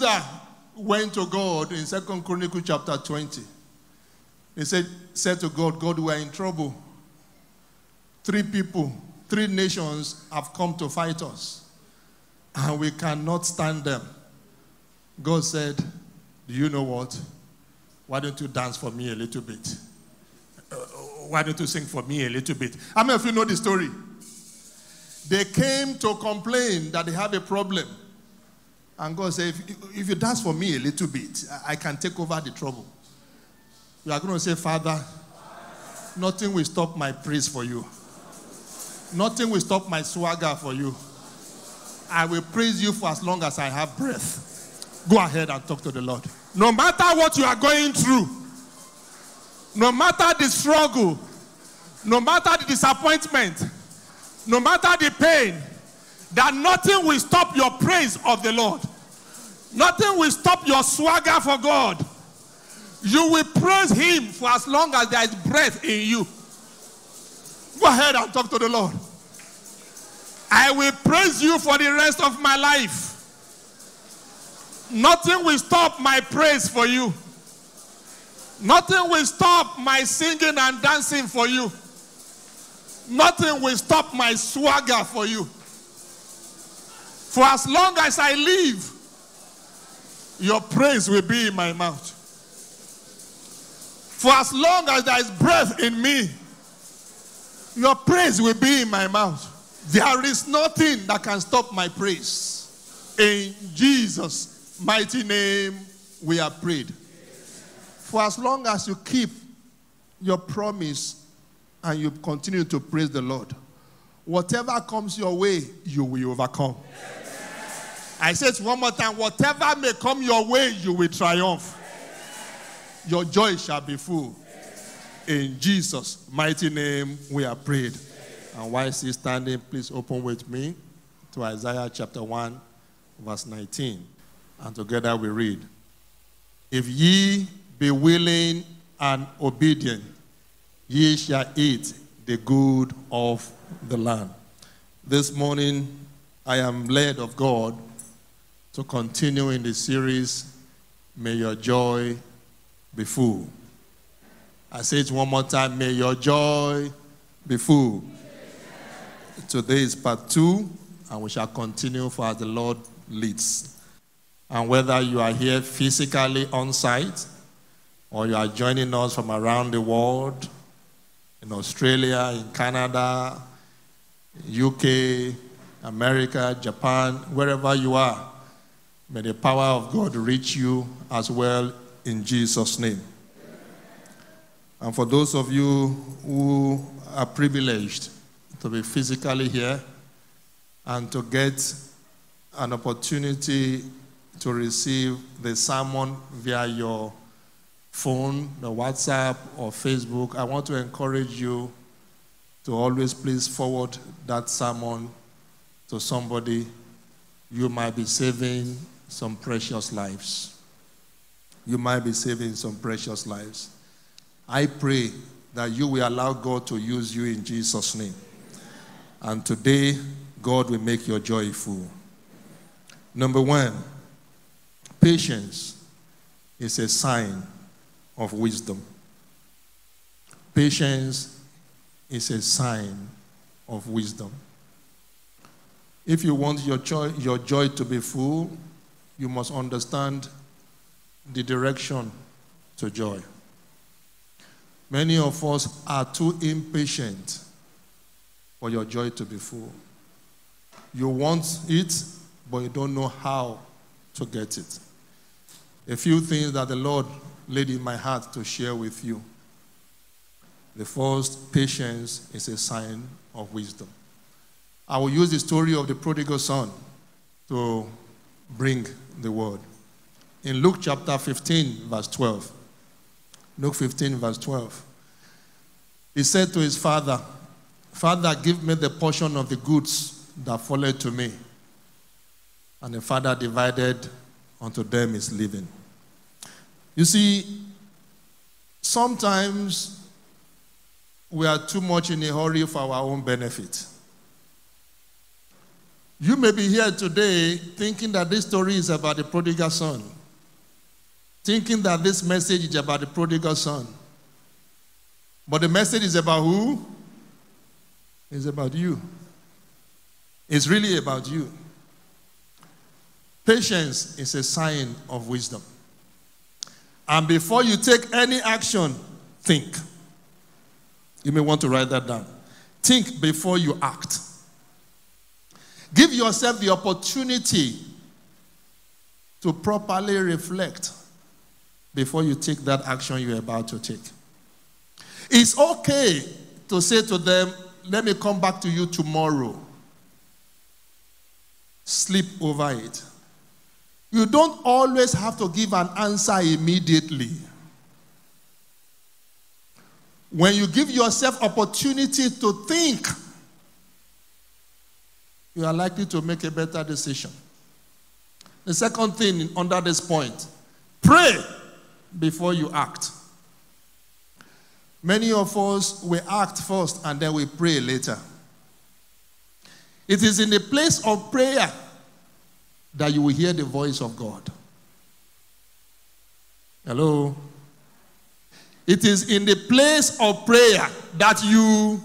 Judah went to God in Second Chronicles chapter 20. He said, said to God, God, we are in trouble. Three people, three nations have come to fight us, and we cannot stand them. God said, Do you know what? Why don't you dance for me a little bit? Uh, why don't you sing for me a little bit? How many of you know the story? They came to complain that they have a problem. And God said, if, if you dance for me a little bit, I can take over the trouble. You are going to say, Father, nothing will stop my praise for you. Nothing will stop my swagger for you. I will praise you for as long as I have breath. Go ahead and talk to the Lord. No matter what you are going through, no matter the struggle, no matter the disappointment, no matter the pain, that nothing will stop your praise of the Lord. Nothing will stop your swagger for God. You will praise Him for as long as there is breath in you. Go ahead and talk to the Lord. I will praise you for the rest of my life. Nothing will stop my praise for you. Nothing will stop my singing and dancing for you. Nothing will stop my swagger for you. For as long as I live, your praise will be in my mouth. For as long as there is breath in me, your praise will be in my mouth. There is nothing that can stop my praise. In Jesus' mighty name, we are prayed. For as long as you keep your promise and you continue to praise the Lord, whatever comes your way, you will overcome. I say it one more time whatever may come your way, you will triumph. Your joy shall be full. In Jesus' mighty name, we are prayed. And while he's standing, please open with me to Isaiah chapter 1, verse 19. And together we read If ye be willing and obedient, ye shall eat the good of the land. This morning, I am led of God to continue in the series, May Your Joy Be Full. I say it one more time, May Your Joy Be Full. Today is part two, and we shall continue for as the Lord leads. And whether you are here physically on site or you are joining us from around the world, in Australia, in Canada, UK, America, Japan, wherever you are, may the power of God reach you as well in Jesus' name. And for those of you who are privileged to be physically here and to get an opportunity to receive the sermon via your phone, the WhatsApp, or Facebook, I want to encourage you to always please forward that sermon to somebody. You might be saving some precious lives. You might be saving some precious lives. I pray that you will allow God to use you in Jesus' name. And today, God will make your joy full. Number one, patience is a sign of wisdom. Patience is a sign of wisdom. If you want your joy, your joy to be full, you must understand the direction to joy. Many of us are too impatient for your joy to be full. You want it, but you don't know how to get it. A few things that the Lord laid in my heart to share with you. The first, patience is a sign of wisdom. I will use the story of the prodigal son to bring the word. In Luke chapter 15, verse 12, Luke 15, verse 12, he said to his father, Father, give me the portion of the goods that followed to me. And the father divided unto them his living. You see, sometimes we are too much in a hurry for our own benefit. You may be here today thinking that this story is about the prodigal son, thinking that this message is about the prodigal son. But the message is about who? It's about you. It's really about you. Patience is a sign of wisdom. And before you take any action, think. You may want to write that down. Think before you act. Give yourself the opportunity to properly reflect before you take that action you're about to take. It's okay to say to them, Let me come back to you tomorrow. Sleep over it. You don't always have to give an answer immediately. When you give yourself opportunity to think, you are likely to make a better decision. The second thing under this point pray before you act. Many of us, we act first and then we pray later. It is in the place of prayer that you will hear the voice of God. Hello? It is in the place of prayer that you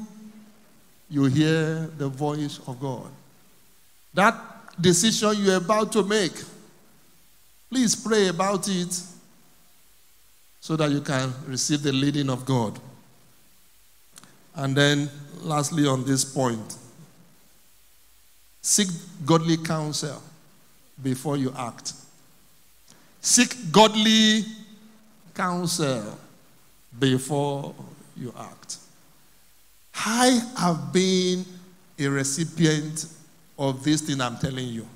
you hear the voice of God. That decision you're about to make, please pray about it so that you can receive the leading of God. And then, lastly, on this point, seek godly counsel before you act. Seek godly counsel before you act. I have been a recipient of this thing I'm telling you.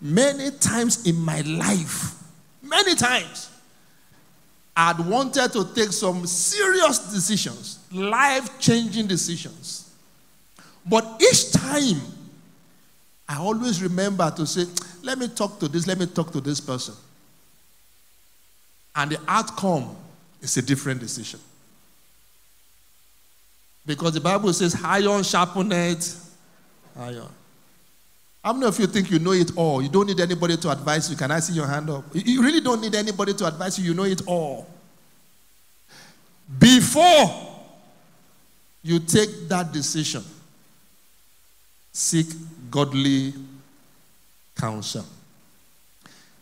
Many times in my life, many times, I'd wanted to take some serious decisions, life changing decisions. But each time, I always remember to say, let me talk to this, let me talk to this person. And the outcome is a different decision. Because the Bible says, iron sharpened iron. How many of you think you know it all? You don't need anybody to advise you. Can I see your hand up? You really don't need anybody to advise you. You know it all. Before you take that decision, seek godly counsel.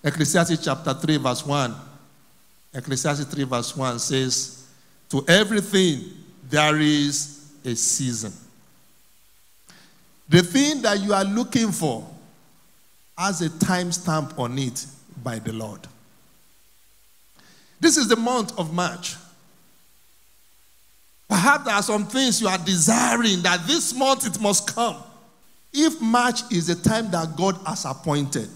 Ecclesiastes chapter 3, verse 1. Ecclesiastes 3, verse 1 says, To everything there is a season the thing that you are looking for has a timestamp on it by the Lord. This is the month of March. Perhaps there are some things you are desiring that this month it must come. If March is the time that God has appointed,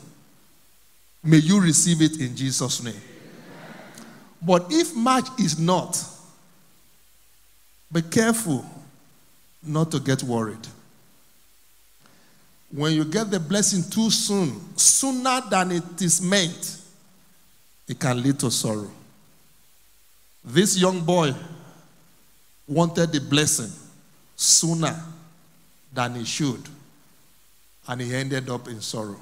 may you receive it in Jesus' name. But if March is not, be careful not to get worried when you get the blessing too soon, sooner than it is meant, it can lead to sorrow. This young boy wanted the blessing sooner than he should, and he ended up in sorrow.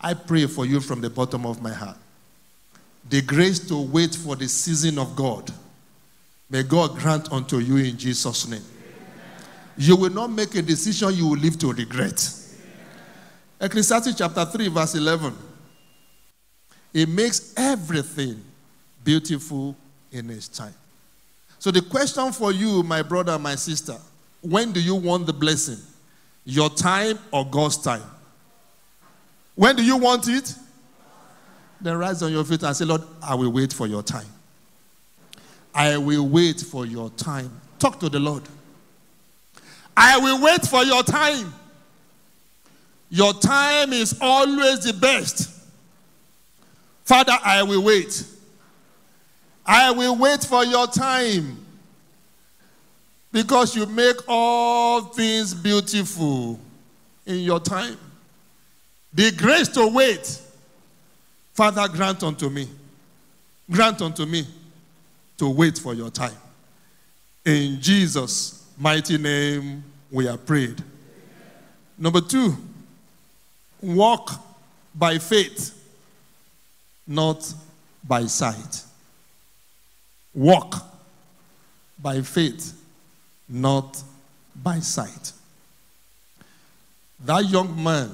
I pray for you from the bottom of my heart. The grace to wait for the season of God. May God grant unto you in Jesus' name. You will not make a decision you will live to regret. Ecclesiastes chapter 3, verse 11. It makes everything beautiful in its time. So, the question for you, my brother, my sister, when do you want the blessing? Your time or God's time? When do you want it? Then rise on your feet and say, Lord, I will wait for your time. I will wait for your time. Talk to the Lord. I will wait for your time. Your time is always the best. Father, I will wait. I will wait for your time because you make all things beautiful in your time. The grace to wait, Father, grant unto me. Grant unto me to wait for your time. In Jesus' mighty name, we are prayed. Number two, walk by faith, not by sight. Walk by faith, not by sight. That young man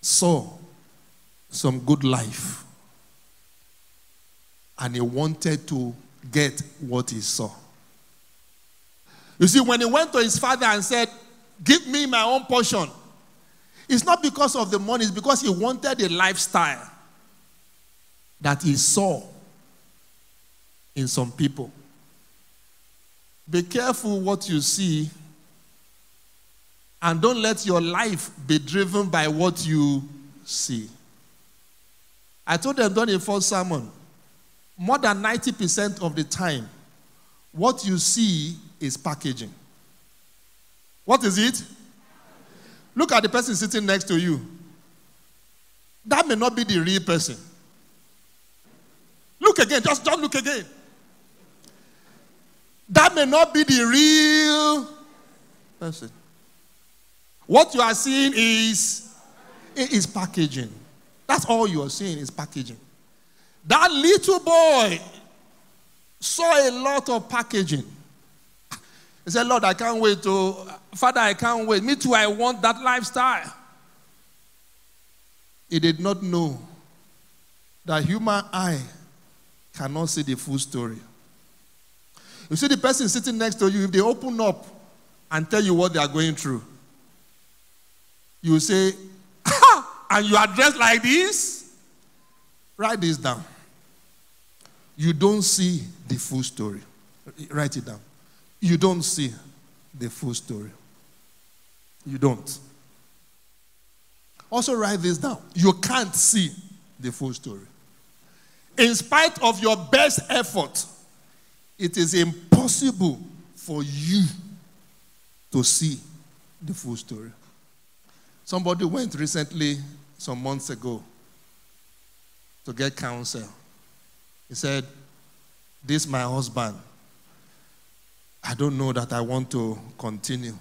saw some good life and he wanted to get what he saw. You see, when he went to his father and said, Give me my own portion, it's not because of the money, it's because he wanted a lifestyle that he saw in some people. Be careful what you see, and don't let your life be driven by what you see. I told them during the first sermon, more than 90% of the time, what you see is packaging. What is it? Look at the person sitting next to you. That may not be the real person. Look again, just don't look again. That may not be the real person. What you are seeing is, is packaging. That's all you are seeing is packaging. That little boy saw a lot of packaging. He said, Lord, I can't wait to, Father, I can't wait. Me too, I want that lifestyle. He did not know that human eye cannot see the full story. You see the person sitting next to you, if they open up and tell you what they are going through, you say, ha! and you are dressed like this? Write this down. You don't see the full story. Write it down. You don't see the full story. You don't. Also, write this down. You can't see the full story. In spite of your best effort, it is impossible for you to see the full story. Somebody went recently, some months ago, to get counsel. He said, This my husband. I don't know that I want to continue.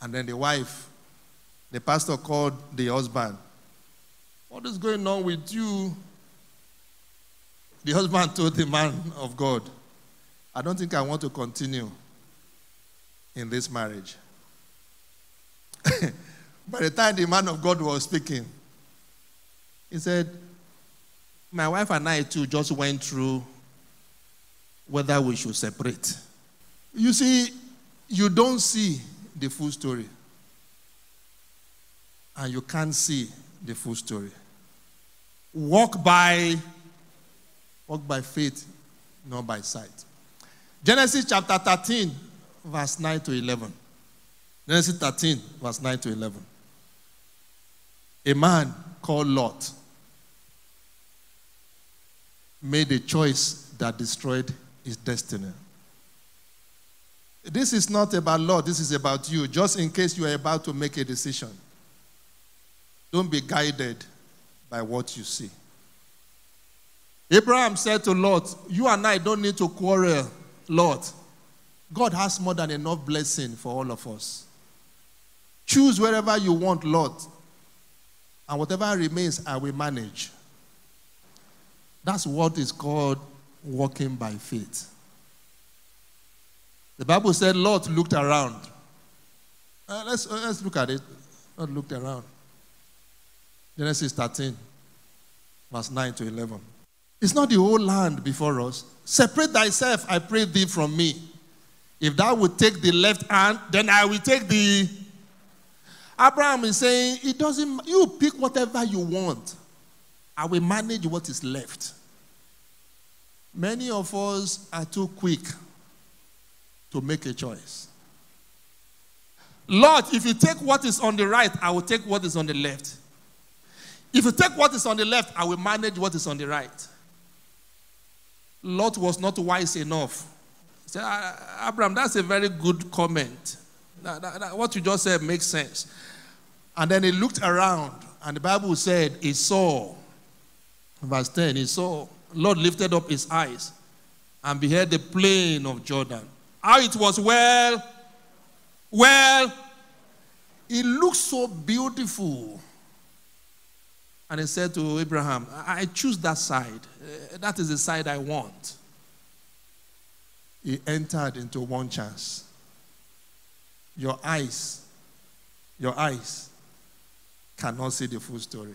And then the wife, the pastor called the husband. What is going on with you? The husband told the man of God, I don't think I want to continue in this marriage. By the time the man of God was speaking, he said, My wife and I too just went through whether we should separate. You see, you don't see the full story, and you can't see the full story. Walk by walk by faith, not by sight. Genesis chapter 13, verse 9 to 11. Genesis 13, verse 9 to 11. A man called Lot made a choice that destroyed his destiny. This is not about Lot, this is about you, just in case you are about to make a decision. Don't be guided by what you see. Abraham said to Lot, You and I don't need to quarrel, Lot. God has more than enough blessing for all of us. Choose wherever you want, Lot. And whatever remains, I will manage. That's what is called walking by faith. The Bible said Lot looked around. Uh, let's, uh, let's look at it. Lot looked around. Genesis 13, verse 9 to 11. It's not the whole land before us. Separate thyself, I pray thee, from me. If thou would take the left hand, then I will take the. Abraham is saying, it doesn't, you pick whatever you want. I will manage what is left. Many of us are too quick to make a choice. Lord, if you take what is on the right, I will take what is on the left. If you take what is on the left, I will manage what is on the right. Lot was not wise enough. He said, ah, Abraham, that's a very good comment. That, that, that, what you just said makes sense. And then he looked around, and the Bible said he saw, verse 10, he saw, Lot lifted up his eyes and beheld the plain of Jordan. How it was well, well, It looks so beautiful. And he said to Abraham, I choose that side. Uh, that is the side I want. He entered into one chance. Your eyes, your eyes cannot see the full story.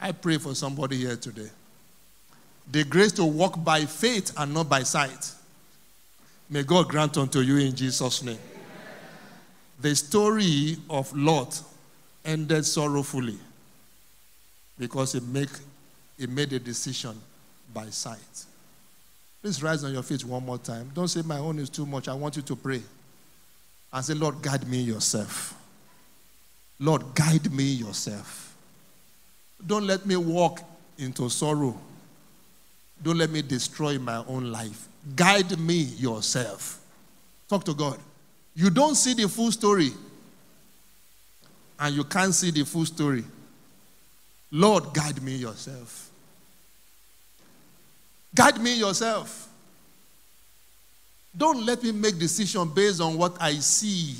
I pray for somebody here today. The grace to walk by faith and not by sight. May God grant unto you in Jesus' name. The story of Lot ended sorrowfully because he, make, he made a decision by sight. Please rise on your feet one more time. Don't say, My own is too much. I want you to pray. And say, Lord, guide me yourself. Lord, guide me yourself. Don't let me walk into sorrow. Don't let me destroy my own life. Guide me yourself. Talk to God. You don't see the full story, and you can't see the full story. Lord, guide me yourself. Guide me yourself. Don't let me make decision based on what I see.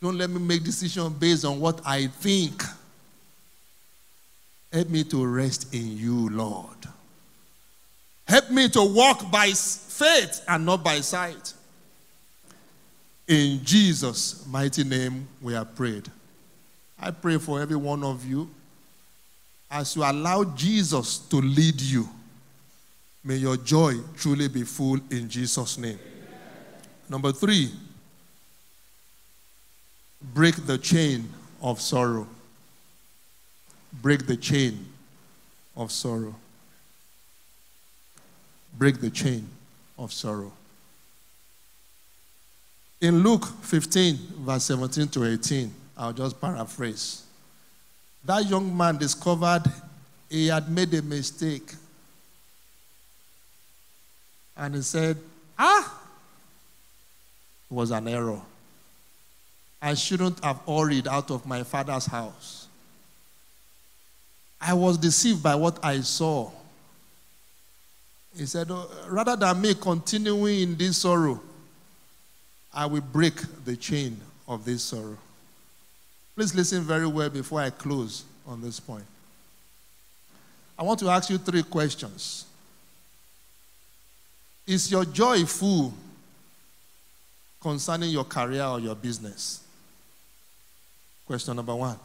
Don't let me make decision based on what I think. Help me to rest in you, Lord. Help me to walk by faith and not by sight. In Jesus' mighty name, we have prayed. I pray for every one of you as you allow Jesus to lead you. May your joy truly be full in Jesus' name. Number three, break the chain of sorrow. Break the chain of sorrow. Break the chain of sorrow. In Luke 15, verse 17 to 18, I'll just paraphrase. That young man discovered he had made a mistake. And he said, Ah, it was an error. I shouldn't have hurried out of my father's house. I was deceived by what I saw. He said, oh, Rather than me continuing in this sorrow, I will break the chain of this sorrow. Please listen very well before I close on this point. I want to ask you three questions. Is your joy full concerning your career or your business? Question number one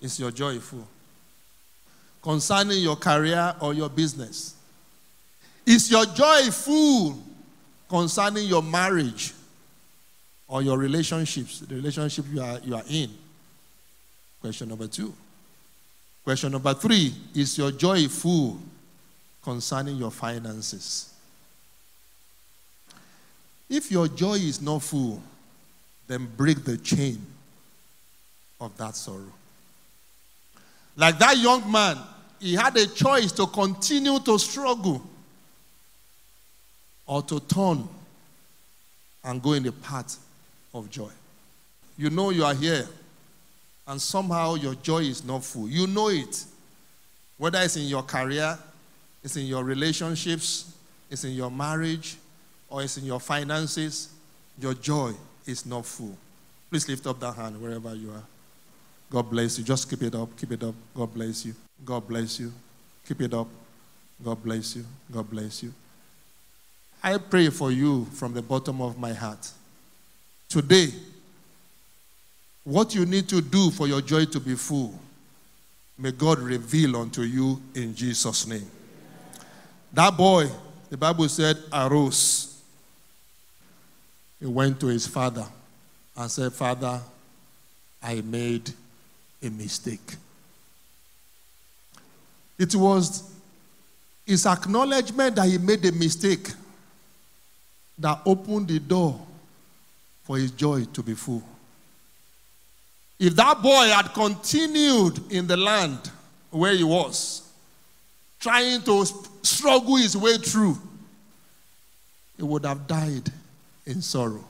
Is your joy full? Concerning your career or your business? Is your joy full concerning your marriage or your relationships, the relationship you are, you are in? Question number two. Question number three Is your joy full concerning your finances? If your joy is not full, then break the chain of that sorrow. Like that young man, he had a choice to continue to struggle or to turn and go in the path of joy. You know you are here, and somehow your joy is not full. You know it. Whether it's in your career, it's in your relationships, it's in your marriage, or it's in your finances, your joy is not full. Please lift up that hand wherever you are. God bless you. Just keep it up. Keep it up. God bless you. God bless you. Keep it up. God bless you. God bless you. I pray for you from the bottom of my heart. Today, what you need to do for your joy to be full, may God reveal unto you in Jesus' name. That boy, the Bible said, arose. He went to his father and said, Father, I made a mistake. It was his acknowledgement that he made a mistake that opened the door for his joy to be full. If that boy had continued in the land where he was, trying to struggle his way through, he would have died in sorrow.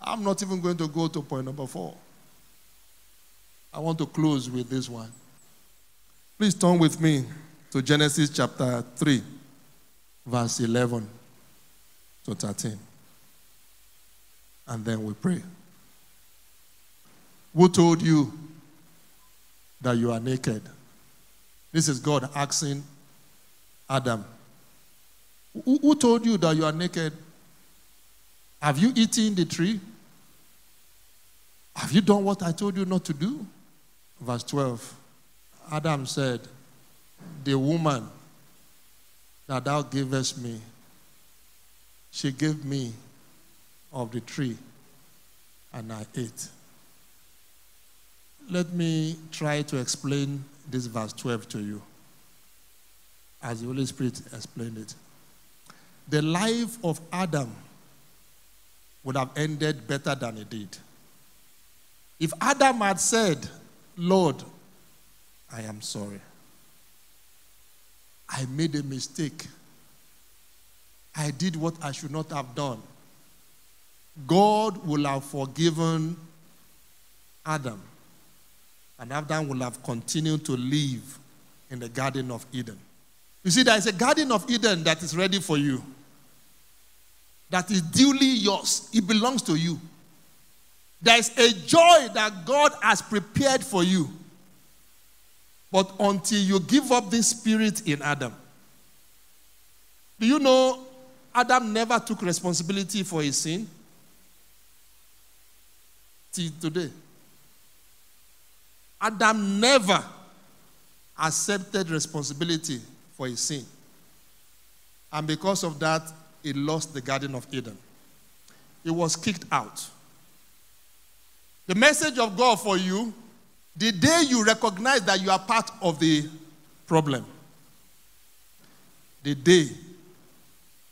I'm not even going to go to point number four. I want to close with this one. Please turn with me to Genesis chapter 3, verse 11 to 13. And then we pray. Who told you that you are naked? This is God asking Adam. Who, who told you that you are naked? Have you eaten the tree? Have you done what I told you not to do? Verse 12. Adam said, The woman that thou gavest me, she gave me of the tree, and I ate. Let me try to explain this verse 12 to you as the Holy Spirit explained it. The life of Adam would have ended better than it did. If Adam had said, Lord, I am sorry. I made a mistake. I did what I should not have done. God will have forgiven Adam, and Adam will have continued to live in the Garden of Eden. You see, there is a Garden of Eden that is ready for you, that is duly yours, it belongs to you. There is a joy that God has prepared for you. But until you give up this spirit in Adam, do you know Adam never took responsibility for his sin? Till today. Adam never accepted responsibility for his sin. And because of that, he lost the Garden of Eden. He was kicked out. The message of God for you the day you recognize that you are part of the problem, the day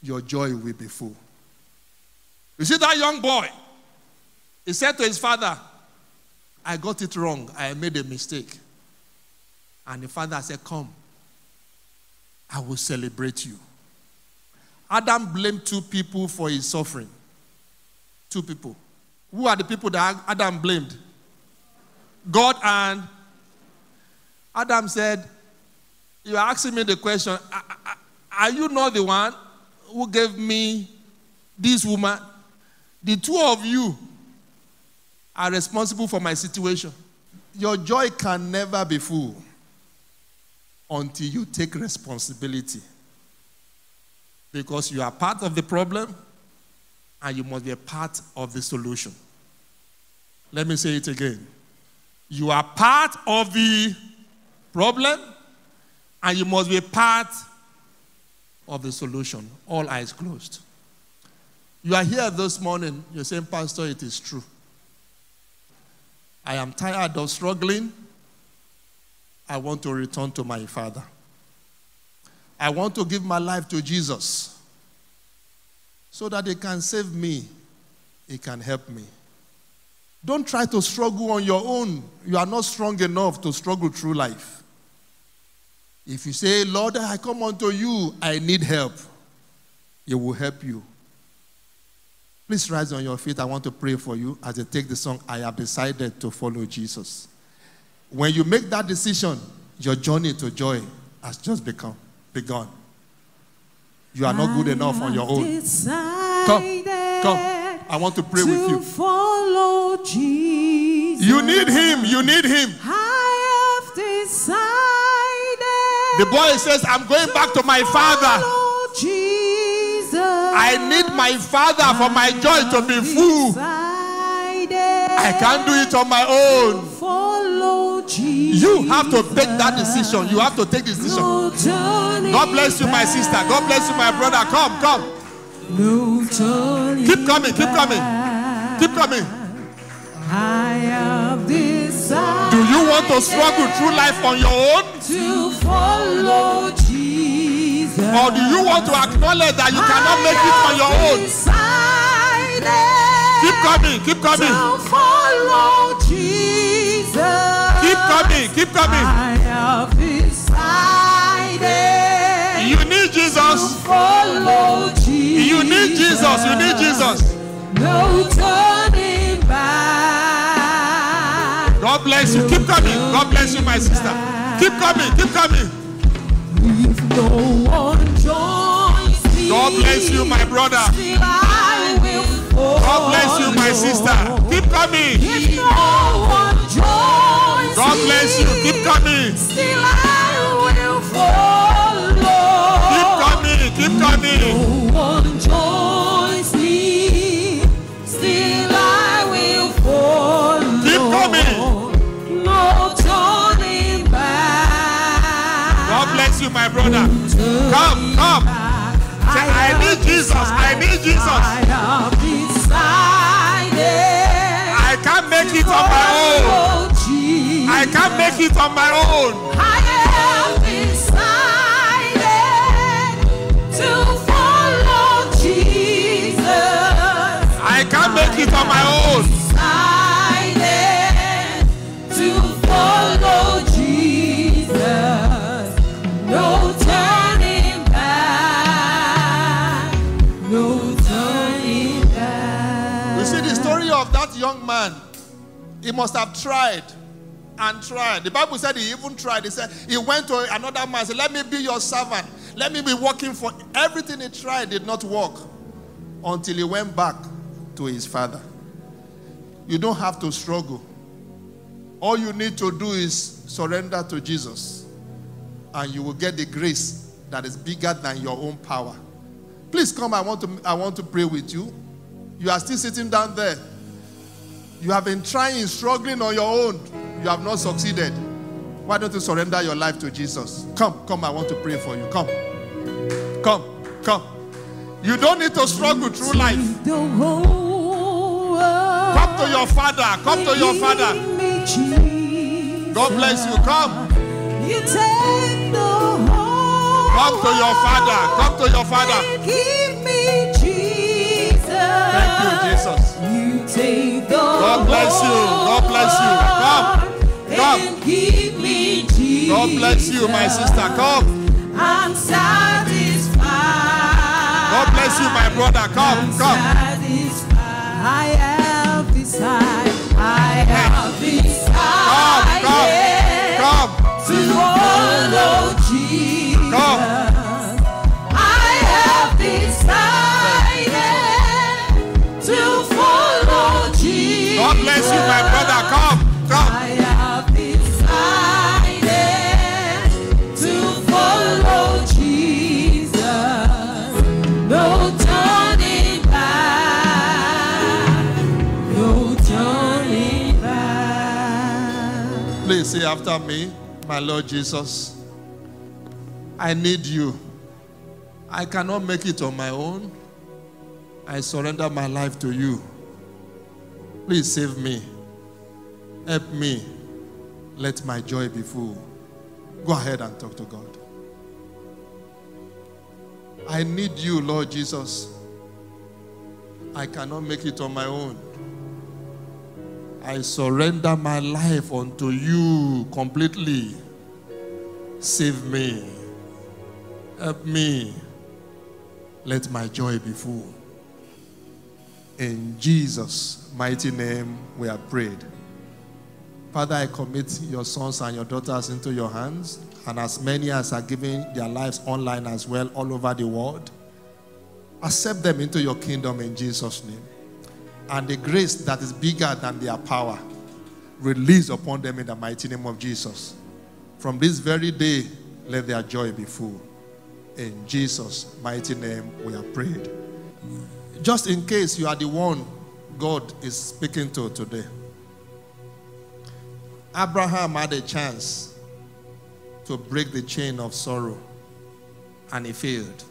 your joy will be full. You see that young boy? He said to his father, I got it wrong. I made a mistake. And the father said, Come, I will celebrate you. Adam blamed two people for his suffering. Two people. Who are the people that Adam blamed? God and Adam said, You are asking me the question, are you not the one who gave me this woman? The two of you are responsible for my situation. Your joy can never be full until you take responsibility. Because you are part of the problem and you must be a part of the solution. Let me say it again. You are part of the problem, and you must be a part of the solution. All eyes closed. You are here this morning, you're saying, Pastor, it is true. I am tired of struggling. I want to return to my Father. I want to give my life to Jesus so that He can save me, He can help me. Don't try to struggle on your own. You are not strong enough to struggle through life. If you say, Lord, I come unto you, I need help, He will help you. Please rise on your feet. I want to pray for you as I take the song, I have decided to follow Jesus. When you make that decision, your journey to joy has just become begun. You are not good enough on your own. Come, come. I want to pray to with you. Follow Jesus. You need him. You need him. I have decided. The boy says, I'm going back to my father. Jesus. I need my father for my joy to be full. I can't do it on my own. Follow Jesus. You have to take that decision. You have to take this decision. God bless you, my sister. God bless you, my brother. Come, come. Keep coming, keep coming. Keep coming. Do you want to struggle through life on your own? To follow Jesus. Or do you want to acknowledge that you cannot make it on your own? Keep coming, keep coming. Follow Jesus. Keep coming, keep coming. I have decided. You need Jesus. Follow Jesus. You need Jesus. You need Jesus. No turning back. God bless you. Keep coming. God bless you, my sister. Keep coming. Keep coming. No one joins me, God bless you, my brother. still I will follow. God bless you, my sister. Keep coming. Brother. Come, come. Say, I need Jesus. I need Jesus. I can't make it on my own. I can't make it on my own. I have decided to follow Jesus. I can't make it on my own. See the story of that young man. He must have tried and tried. The Bible said he even tried. He said he went to another man said, Let me be your servant. Let me be working for everything he tried did not work until he went back to his father. You don't have to struggle. All you need to do is surrender to Jesus, and you will get the grace that is bigger than your own power. Please come. I want to I want to pray with you. You are still sitting down there. You have been trying, struggling on your own. You have not succeeded. Why don't you surrender your life to Jesus? Come, come. I want to pray for you. Come, come, come. You don't need to struggle through life. Come to your father. Come to your father. God bless you. Come. Come to your father. Come to your father. Come. And give me Jesus. God bless you, my sister. Come. I'm satisfied. God bless you, my brother. Come, I'm come. satisfied. I have decided. I have decided Come, after me, my Lord Jesus. I need you. I cannot make it on my own. I surrender my life to you. Please save me. Help me. Let my joy be full. Go ahead and talk to God. I need you, Lord Jesus. I cannot make it on my own. I surrender my life unto you completely. Save me. Help me. Let my joy be full. In Jesus' mighty name, we have prayed. Father, I commit your sons and your daughters into your hands, and as many as are giving their lives online as well, all over the world, accept them into your kingdom in Jesus' name. And the grace that is bigger than their power, release upon them in the mighty name of Jesus. From this very day, let their joy be full. In Jesus' mighty name, we have prayed. Just in case you are the one God is speaking to today, Abraham had a chance to break the chain of sorrow, and he failed.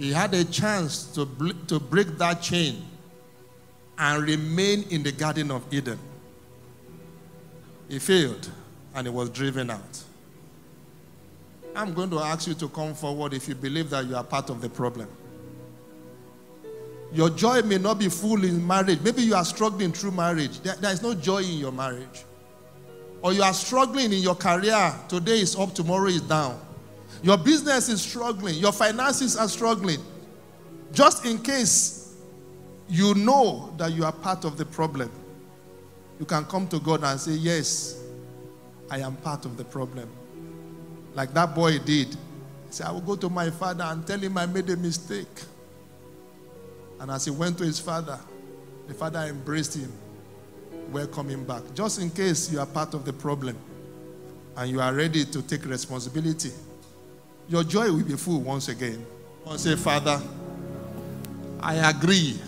He had a chance to, to break that chain and remain in the Garden of Eden. He failed and he was driven out. I'm going to ask you to come forward if you believe that you are part of the problem. Your joy may not be full in marriage. Maybe you are struggling through marriage. There- there is no joy in your marriage. Or you are struggling in your career. Today is up, tomorrow is down. Your business is struggling. Your finances are struggling. Just in case you know that you are part of the problem, you can come to God and say, Yes, I am part of the problem. Like that boy did. He said, I will go to my father and tell him I made a mistake. And as he went to his father, the father embraced him welcoming back. Just in case you are part of the problem and you are ready to take responsibility, your joy will be full once again. I say, Father, I agree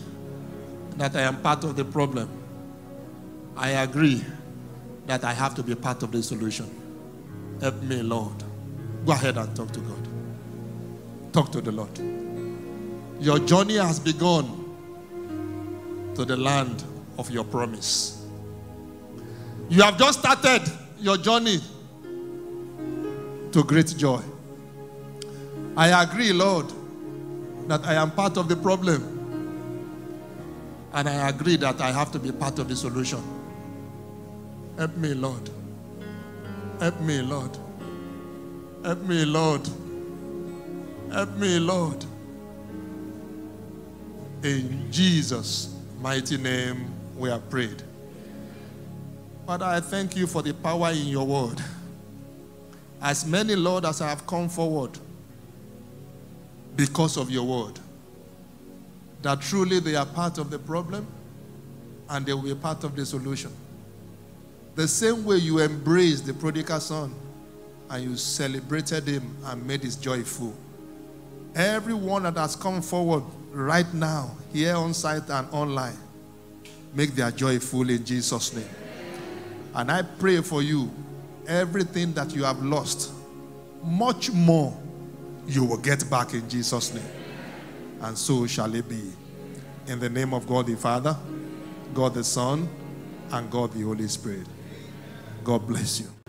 that I am part of the problem. I agree that I have to be part of the solution. Help me, Lord. Go ahead and talk to God. Talk to the Lord. Your journey has begun to the land of your promise. You have just started your journey to great joy. I agree, Lord, that I am part of the problem. And I agree that I have to be part of the solution. Help me, Lord. Help me, Lord. Help me, Lord. Help me, Lord. In Jesus' mighty name, we have prayed. Father, I thank you for the power in your word. As many, Lord, as I have come forward because of your word, that truly they are part of the problem and they will be part of the solution. The same way you embraced the prodigal son and you celebrated him and made his joy full. Everyone that has come forward right now, here on site and online, make their joy full in Jesus' name. And I pray for you, everything that you have lost, much more you will get back in Jesus' name. And so shall it be. In the name of God the Father, God the Son, and God the Holy Spirit. God bless you.